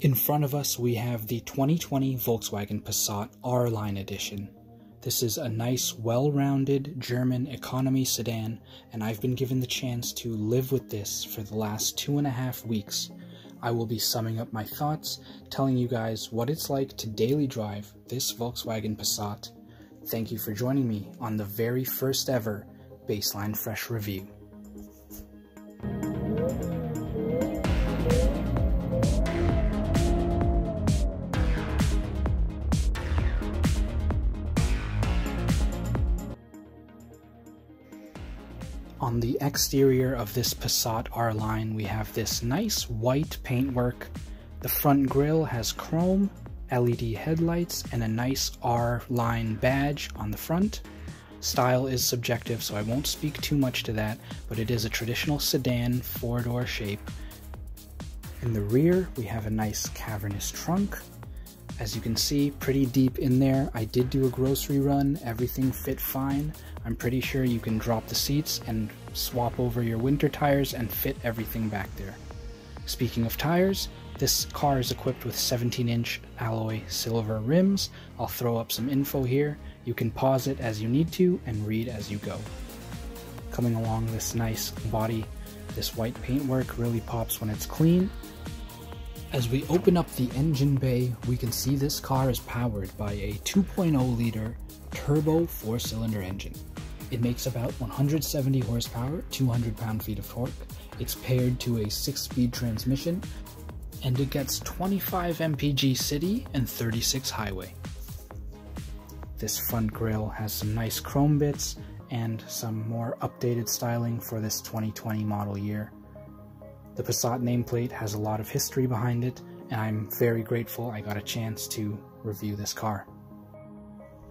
In front of us, we have the 2020 Volkswagen Passat R-Line Edition. This is a nice, well-rounded German economy sedan, and I've been given the chance to live with this for the last two and a half weeks. I will be summing up my thoughts, telling you guys what it's like to daily drive this Volkswagen Passat. Thank you for joining me on the very first ever Bassline Fresh review. On the exterior of this Passat R-Line, we have this nice white paintwork. The front grille has chrome, LED headlights, and a nice R-Line badge on the front. Style is subjective, so I won't speak too much to that, but it is a traditional sedan four-door shape. In the rear, we have a nice cavernous trunk. As you can see, pretty deep in there. I did do a grocery run, everything fit fine. I'm pretty sure you can drop the seats and swap over your winter tires and fit everything back there. Speaking of tires, this car is equipped with 17 inch alloy silver rims. I'll throw up some info here. You can pause it as you need to and read as you go. Coming along this nice body, this white paintwork really pops when it's clean. As we open up the engine bay, we can see this car is powered by a 2.0 liter turbo four cylinder engine. It makes about 170 horsepower, 200 pound-feet of torque. It's paired to a 6-speed transmission, and it gets 25 mpg city and 36 highway. This front grille has some nice chrome bits and some more updated styling for this 2020 model year. The Passat nameplate has a lot of history behind it, and I'm very grateful I got a chance to review this car.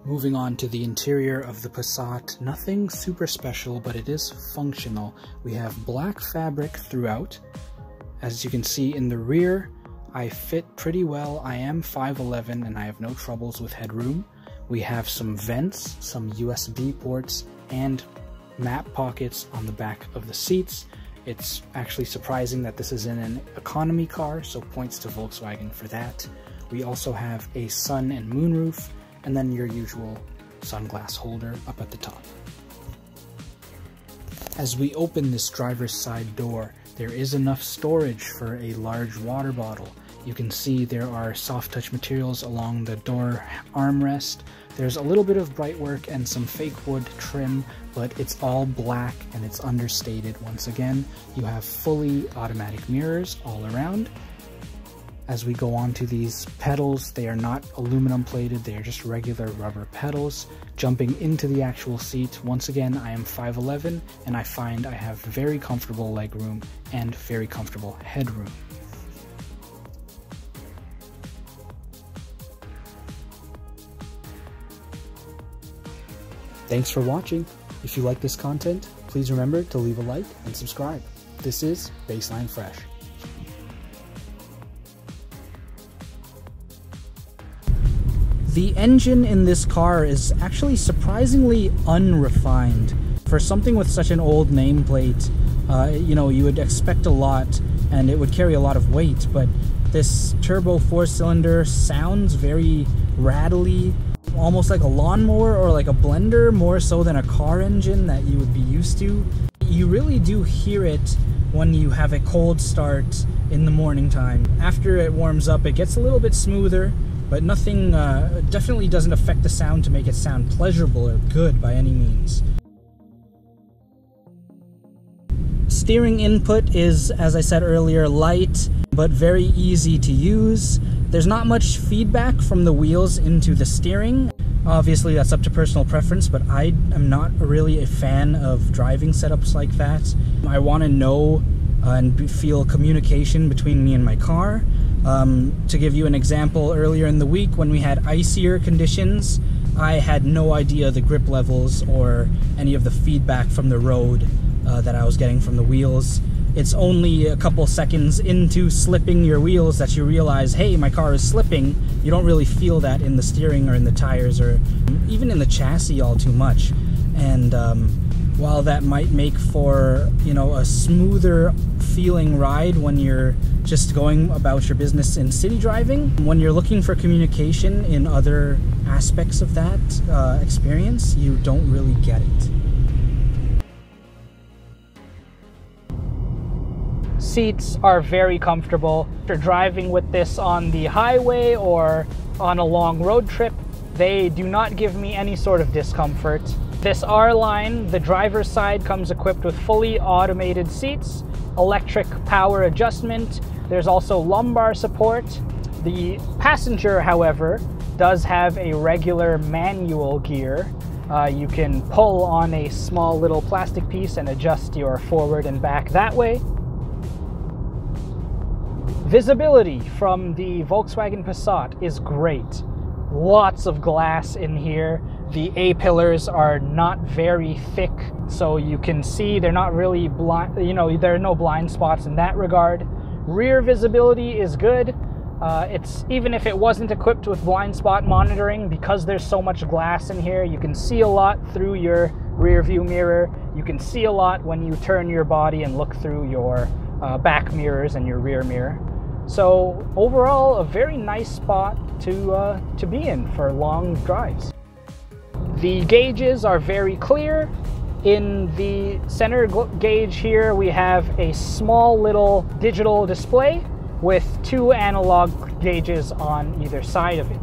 Moving on to the interior of the Passat, nothing super special, but it is functional. We have black fabric throughout. As you can see in the rear, I fit pretty well. I am 5'11 and I have no troubles with headroom. We have some vents, some USB ports, and map pockets on the back of the seats. It's actually surprising that this is in an economy car, so points to Volkswagen for that. We also have a sun and moon roof, and then your usual sunglass holder up at the top. As we open this driver's side door, there is enough storage for a large water bottle. You can see there are soft touch materials along the door armrest. There's a little bit of bright work and some fake wood trim, but it's all black and it's understated once again. You have fully automatic mirrors all around, as we go on to these pedals. They are not aluminum plated, they are just regular rubber pedals. Jumping into the actual seat, once again, I am 5'11 and I find I have very comfortable legroom and very comfortable headroom. Thanks for watching. If you like this content, please remember to leave a like and subscribe. This is Bassline Fresh. The engine in this car is actually surprisingly unrefined. For something with such an old nameplate, uh, you know, you would expect a lot and it would carry a lot of weight, but this turbo four cylinder sounds very rattly, almost like a lawnmower or like a blender, more so than a car engine that you would be used to. You really do hear it when you have a cold start in the morning time. After it warms up, it gets a little bit smoother, but nothing uh, definitely doesn't affect the sound to make it sound pleasurable or good by any means. Steering input is, as I said earlier, light but very easy to use. There's not much feedback from the wheels into the steering. Obviously, that's up to personal preference, but I am not really a fan of driving setups like that. I want to know uh, and feel communication between me and my car. Um, to give you an example, earlier in the week when we had icier conditions, I had no idea the grip levels or any of the feedback from the road uh, that I was getting from the wheels. It's only a couple seconds into slipping your wheels that you realize, hey, my car is slipping. You don't really feel that in the steering or in the tires or even in the chassis all too much. And um, while that might make for, you know, a smoother feeling ride when you're just going about your business in city driving, when you're looking for communication in other aspects of that uh, experience, you don't really get it. Seats are very comfortable. You're driving with this on the highway or on a long road trip, they do not give me any sort of discomfort. This R-Line, the driver's side comes equipped with fully automated seats, electric power adjustment, there's also lumbar support. The passenger, however, does have a regular manual gear. Uh, you can pull on a small little plastic piece and adjust your forward and back that way. Visibility from the Volkswagen Passat is great. Lots of glass in here. The A-pillars are not very thick, so you can see they're not really blind, you know, there are no blind spots in that regard. Rear visibility is good. Uh, it's even if it wasn't equipped with blind spot monitoring, because there's so much glass in here, you can see a lot through your rear view mirror. You can see a lot when you turn your body and look through your uh, back mirrors and your rear mirror. So overall, a very nice spot to uh, to be in for long drives. The gauges are very clear. In the center gauge here, we have a small little digital display with two analog gauges on either side of it.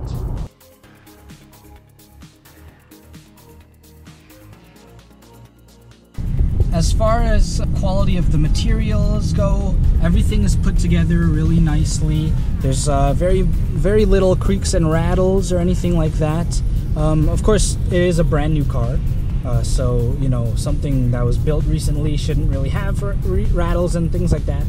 As far as quality of the materials go, everything is put together really nicely. There's uh, very, very little creaks and rattles or anything like that. Um, of course, it is a brand new car, uh, so you know something that was built recently shouldn't really have rattles and things like that.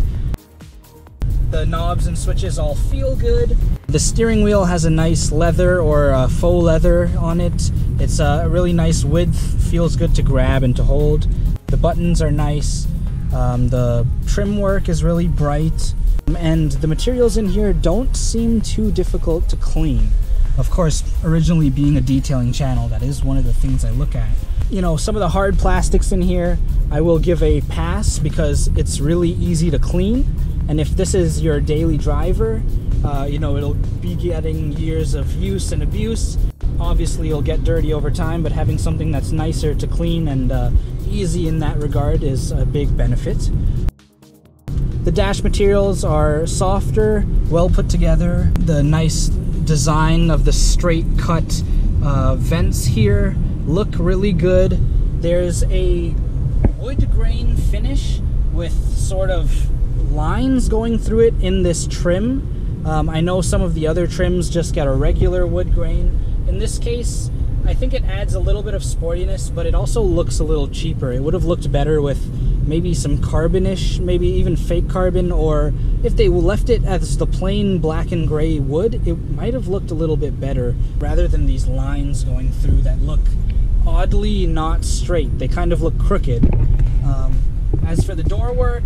The knobs and switches all feel good. The steering wheel has a nice leather or uh, faux leather on it. It's a really nice width, feels good to grab and to hold. The buttons are nice. Um, the trim work is really bright. And the materials in here don't seem too difficult to clean. Of course, originally being a detailing channel, that is one of the things I look at. You know, some of the hard plastics in here, I will give a pass because it's really easy to clean. And if this is your daily driver, uh, you know, it'll be getting years of use and abuse. Obviously, it'll get dirty over time, but having something that's nicer to clean and uh, easy in that regard is a big benefit. The dash materials are softer, well put together. The nice design of the straight cut uh, vents here look really good. There's a wood grain finish with sort of lines going through it in this trim. Um, I know some of the other trims just get a regular wood grain. In this case, I think it adds a little bit of sportiness, but it also looks a little cheaper. It would have looked better with maybe some carbonish, maybe even fake carbon, or if they left it as the plain black and gray wood, it might have looked a little bit better rather than these lines going through that look oddly not straight. They kind of look crooked. Um, as for the door work,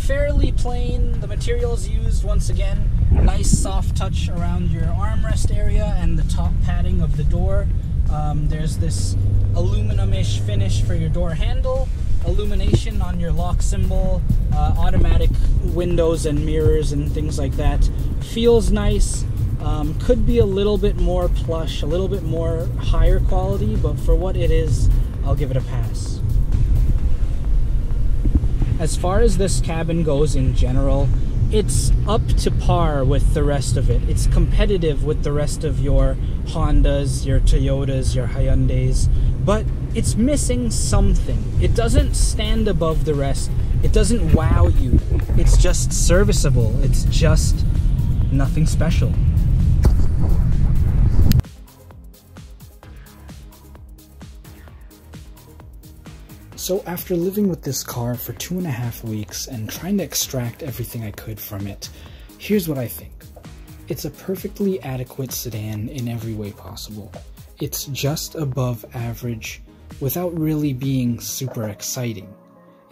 fairly plain. The materials used, once again, nice soft touch around your armrest area and the top padding of the door. Um, there's this aluminum-ish finish for your door handle, illumination on your lock symbol, uh, automatic windows and mirrors and things like that. Feels nice. Um, could be a little bit more plush, a little bit more higher quality, but for what it is, I'll give it a pass. As far as this cabin goes in general, it's up to par with the rest of it. It's competitive with the rest of your Hondas, your Toyotas, your Hyundais, but it's missing something. It doesn't stand above the rest. It doesn't wow you. It's just serviceable. It's just nothing special. So, after living with this car for two and a half weeks and trying to extract everything I could from it, here's what I think. It's a perfectly adequate sedan in every way possible. It's just above average without really being super exciting.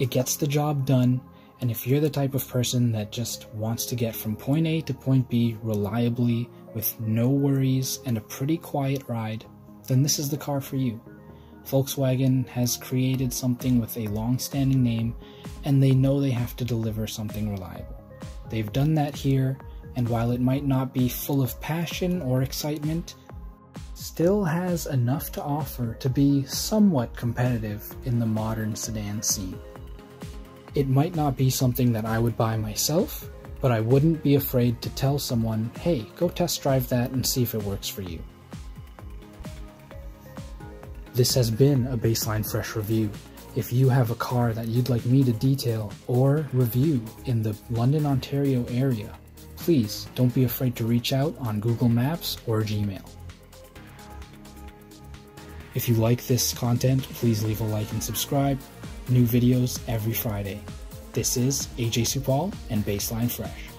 It gets the job done, and if you're the type of person that just wants to get from point A to point B reliably with no worries and a pretty quiet ride, then this is the car for you. Volkswagen has created something with a long standing name, and they know they have to deliver something reliable. They've done that here, and while it might not be full of passion or excitement, still has enough to offer to be somewhat competitive in the modern sedan scene. It might not be something that I would buy myself, but I wouldn't be afraid to tell someone, hey, go test drive that and see if it works for you. This has been a Bassline Fresh review. If you have a car that you'd like me to detail or review in the London, Ontario area, please don't be afraid to reach out on Google Maps or Gmail. If you like this content, please leave a like and subscribe. New videos every Friday. This is AJ Supal and Bassline Fresh.